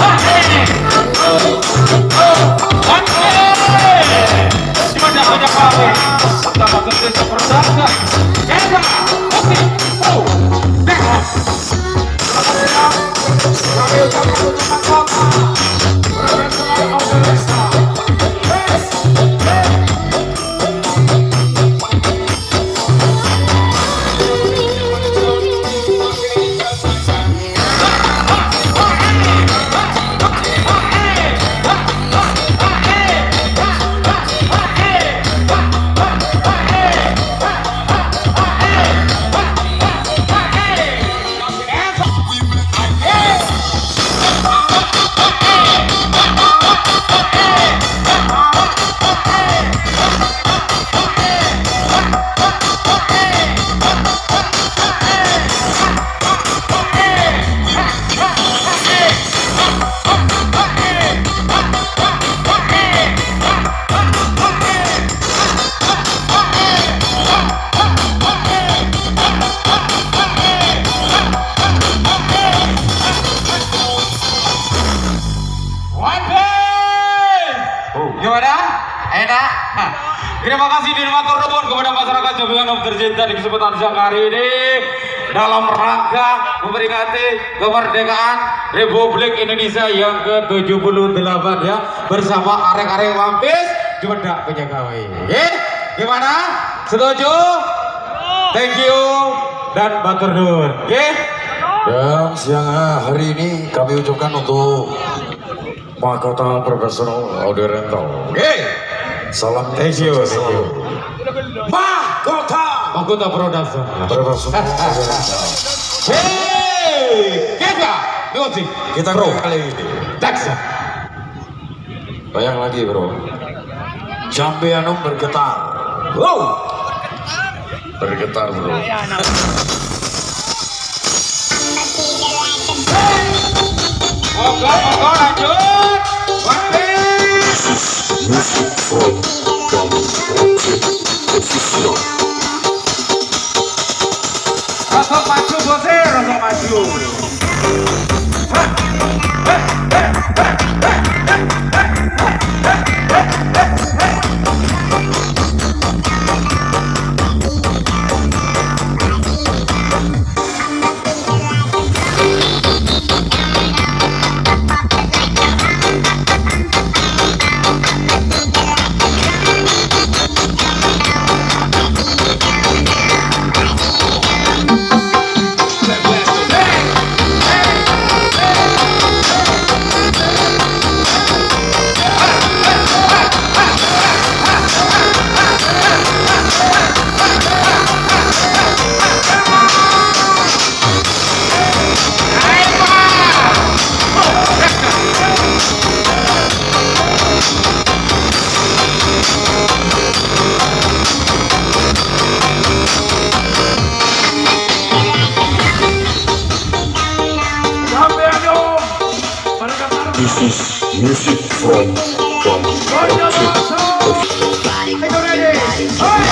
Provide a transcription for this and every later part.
Gimana? Siang hari ini dalam rangka memperingati kemerdekaan Republik Indonesia yang ke-78 ya bersama arek-arek Wampis Jumendak Penyagawi. Oke? Gimana? Setuju? Thank you dan batur nuwun. Oke? Dan siang hari ini kami ucapkan untuk mahkota Profesor Audio Rental. Oke. Salam Thank you, thank you. Mahkota Mahkota Production. Audio Rental. Hei, kita musik Kita bro kali ini. Jackson. Bayang lagi bro. Jambi Anum bergetar. Wow. Bergetar bro. Moga moga lanjut. Só partiu o vozeiro, só. Hey, hey, hey, hey, hey, hey, hey, hey, hey. Music from from Hey!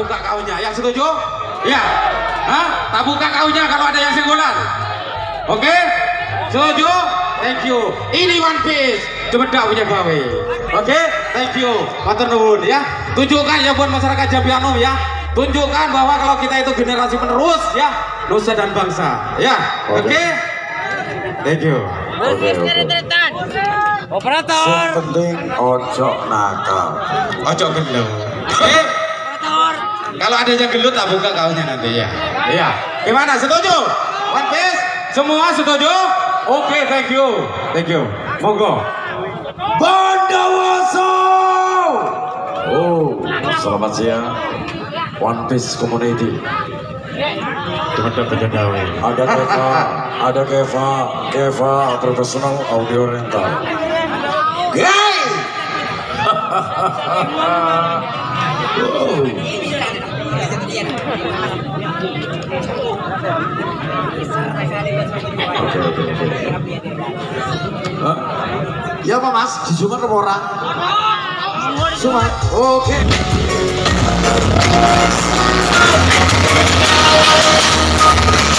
Buka kaunya. Yang setuju? Ya. Hah? Tak buka kaunya kalau ada yang senggolan. Oke? Setuju? Thank you. Ini One Piece. Cemedak punya gawe. Oke? Thank you. Matur nuwun ya. Tunjukkan ya buat masyarakat Jambiano ya. Tunjukkan bahwa kalau kita itu generasi penerus ya, nusa dan bangsa. Ya. Oke? Oke. Thank you. Oke, oke. Operator. Yang penting ojo nakal. Ojo gendut. Kalau ada yang gendut tak buka kaunya nanti ya. Iya. Gimana? Setuju? One Piece? Semua setuju? Oke, thank you. Thank you. Monggo. Bondowoso. Oh, selamat siang. One Piece Community. Gawe. Ada Keva, ada Keva, Keva profesional audio rental. Gay! Oke, Ya apa mas? Di Jumat apa orang? Jumat. Oke. Mahkota